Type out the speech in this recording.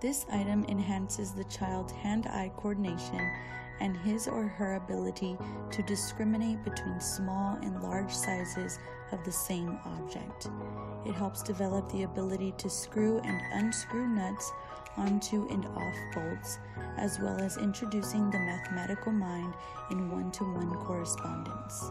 This item enhances the child's hand eye coordination and his or her ability to discriminate between small and large sizes of the same object. It helps develop the ability to screw and unscrew nuts onto and off bolts, as well as introducing the mathematical mind in one to one correspondence.